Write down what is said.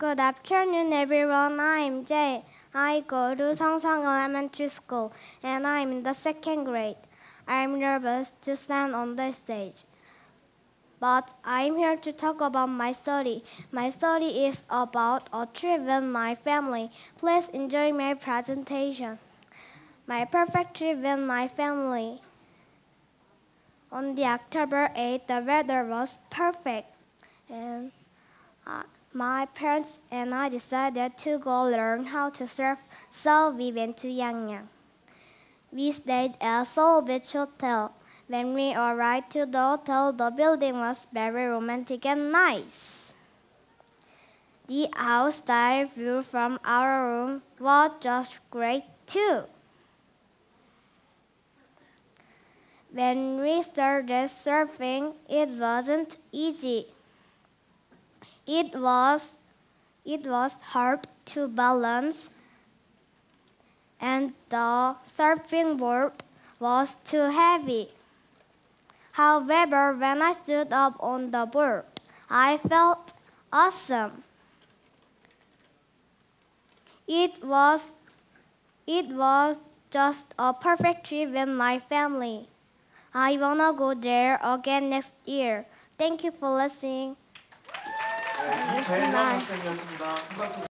Good afternoon, everyone. I'm Jay. I go to Seongseong Elementary School, and I'm in the second grade. I'm nervous to stand on the stage. But I'm here to talk about my study. My study is about a trip with my family. Please enjoy my presentation. My perfect trip with my family. On the October 8th, the weather was perfect, and uh, my parents and I decided to go learn how to surf, so we went to Yangyang. We stayed at Sol Beach Hotel. When we arrived to the hotel, the building was very romantic and nice. The outside view from our room was just great too. When we started surfing, it wasn't easy. It was it was hard to balance and the surfing board was too heavy. However, when I stood up on the board, I felt awesome. It was it was just a perfect trip with my family. I wanna go there again next year. Thank you for listening. 네, 잘하겠습니다.